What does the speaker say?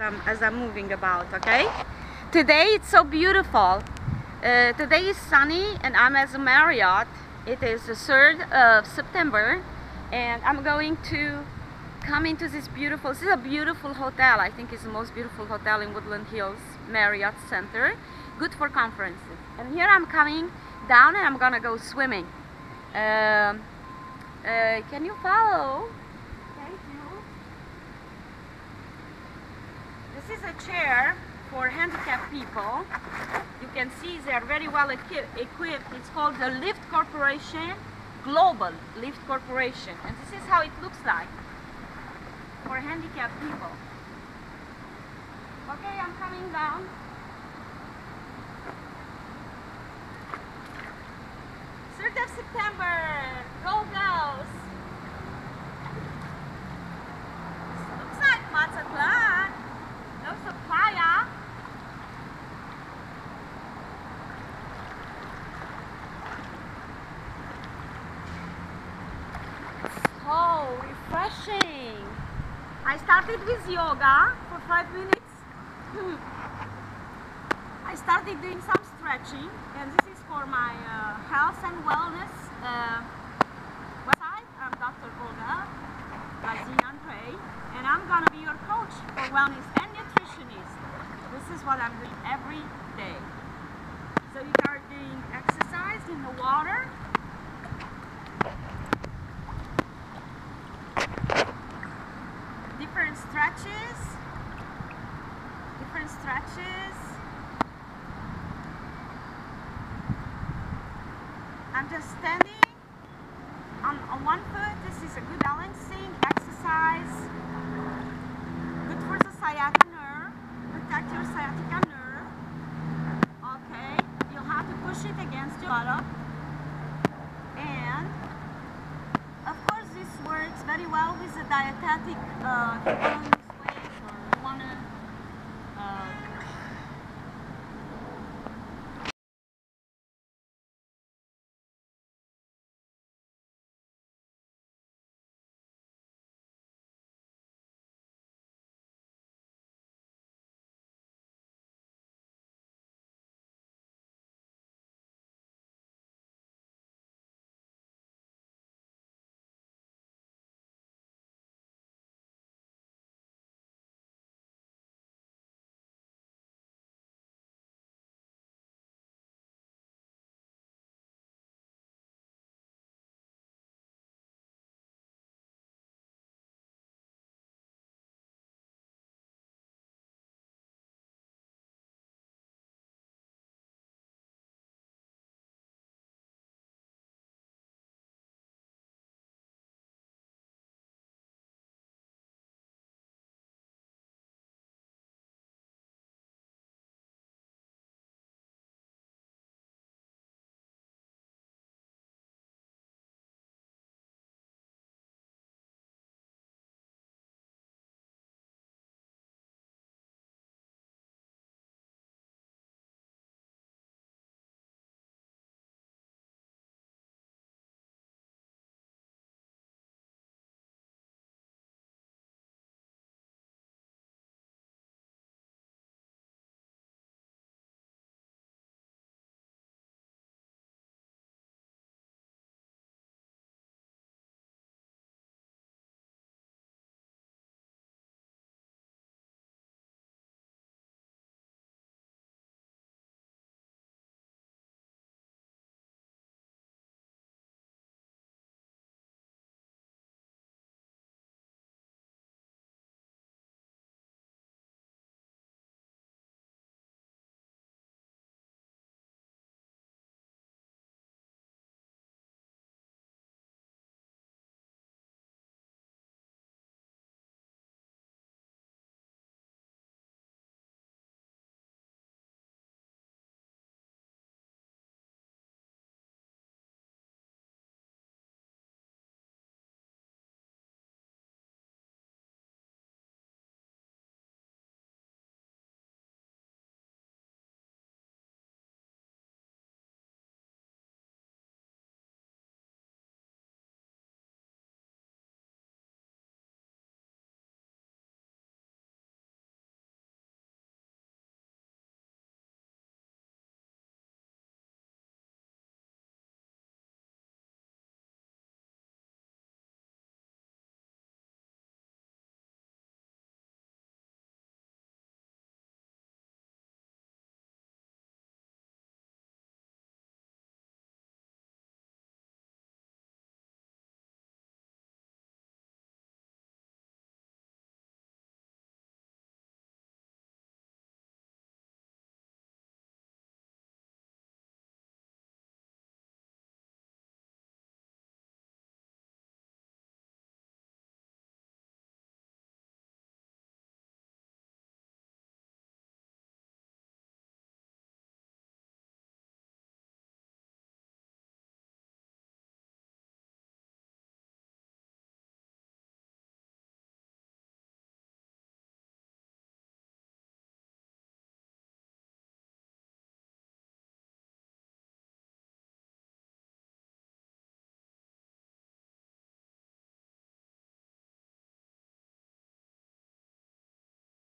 um, as I'm moving about, okay? Today it's so beautiful. Uh, today is sunny and I'm at the Marriott. It is the 3rd of September and I'm going to come into this beautiful, this is a beautiful hotel. I think it's the most beautiful hotel in Woodland Hills, Marriott Center. Good for conferences. And here I'm coming down and I'm gonna go swimming. Um, uh, can you follow? This is a chair for handicapped people. You can see they are very well equi equipped. It's called the Lift Corporation, Global Lift Corporation. And this is how it looks like for handicapped people. Okay, I'm coming down. Third of September, go girls! Looks like Mazatlan. No supplier. So refreshing. I started with yoga for five minutes. I started doing some stretching, and this is for my uh, health and wellness uh, website. I'm Dr. Olga Lazin Pray, and I'm gonna be your coach for wellness and nutritionist. This is what I'm doing every day. So you are doing exercise in the water. Different stretches. Different stretches. I'm just standing on, on one foot. This is a good balancing exercise. Good for the sciatica nerve. Protect your sciatica nerve. Okay. You'll have to push it against your bottom. And of course this works very well with the dietetic uh,